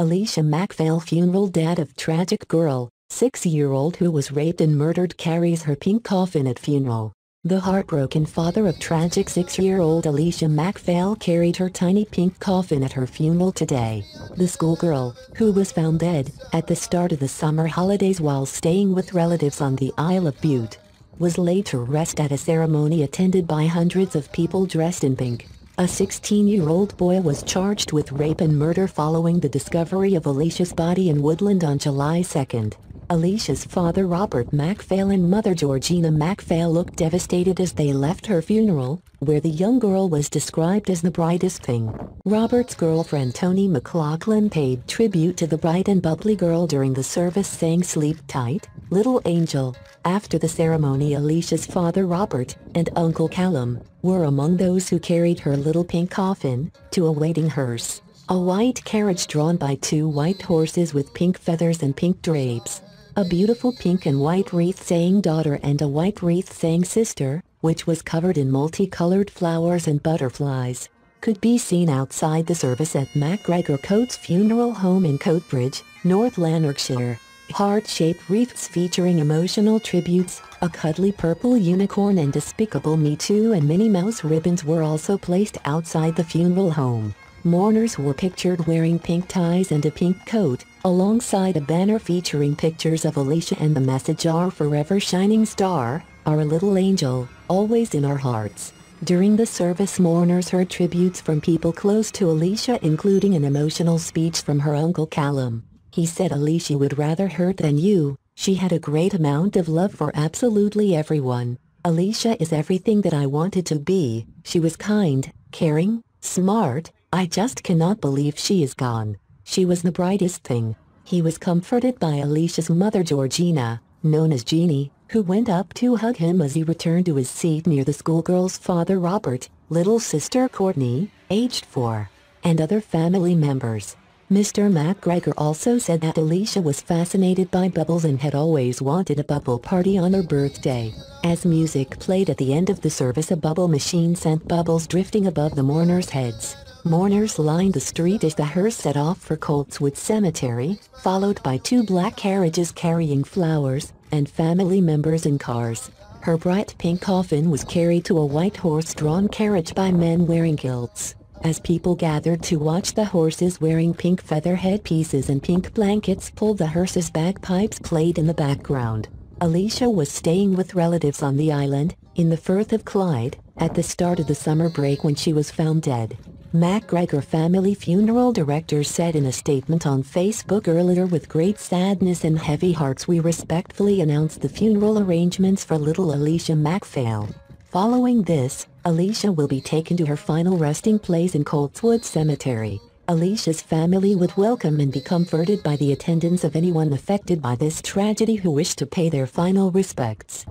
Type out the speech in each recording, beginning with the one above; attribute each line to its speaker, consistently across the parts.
Speaker 1: Alesha MacPhail funeral dad of tragic girl, six-year-old who was raped and murdered carries her pink coffin at funeral. The heartbroken father of tragic six-year-old Alesha MacPhail carried her tiny pink coffin at her funeral today. The schoolgirl, who was found dead at the start of the summer holidays while staying with relatives on the Isle of Bute, was laid to rest at a ceremony attended by hundreds of people dressed in pink. A 16-year-old boy was charged with rape and murder following the discovery of Alesha's body in Woodland on July 2. Alesha's father Robert MacPhail and mother Georgina MacPhail looked devastated as they left her funeral, where the young girl was described as the brightest thing. Robert's girlfriend Toni McLachlan paid tribute to the bright and bubbly girl during the service saying sleep tight, little angel. After the ceremony Alesha's father Robert and Uncle Calum were among those who carried her little pink coffin to a waiting hearse. A white carriage drawn by two white horses with pink feathers and pink drapes a beautiful pink and white wreath saying daughter and a white wreath saying sister, which was covered in multicolored flowers and butterflies, could be seen outside the service at MacGregor Coats Funeral Home in Coatbridge, North Lanarkshire. Heart-shaped wreaths featuring emotional tributes, a cuddly purple unicorn and Despicable Me 2 and Minnie Mouse ribbons were also placed outside the funeral home. Mourners were pictured wearing pink ties and a pink coat, alongside a banner featuring pictures of Alesha and the message Our Forever Shining Star, Our Little Angel, always in our hearts. During the service mourners heard tributes from people close to Alesha including an emotional speech from her uncle Calum. He said Alesha would rather hurt than you, she had a great amount of love for absolutely everyone. Alesha is everything that I wanted to be, she was kind, caring, smart, I just cannot believe she is gone. She was the brightest thing. He was comforted by Alesha's mother Georgina, known as Jeannie, who went up to hug him as he returned to his seat near the schoolgirl's father Robert, little sister Courtney, aged four, and other family members. Mr. MacGregor also said that Alesha was fascinated by bubbles and had always wanted a bubble party on her birthday. As music played at the end of the service a bubble machine sent bubbles drifting above the mourners' heads. Mourners lined the street as the hearse set off for Coltswood Cemetery, followed by two black carriages carrying flowers, and family members in cars. Her bright pink coffin was carried to a white horse-drawn carriage by men wearing kilts. As people gathered to watch the horses wearing pink feather headpieces and pink blankets pull the hearse's bagpipes played in the background. Alesha was staying with relatives on the island, in the Firth of Clyde, at the start of the summer break when she was found dead. MacGregor family funeral director said in a statement on Facebook earlier with great sadness and heavy hearts we respectfully announce the funeral arrangements for little Alesha MacPhail. Following this, Alesha will be taken to her final resting place in Coltswood Cemetery. Alesha's family would welcome and be comforted by the attendance of anyone affected by this tragedy who wish to pay their final respects.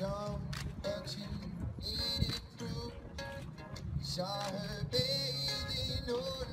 Speaker 2: Saw that she made it through. Saw her bathing on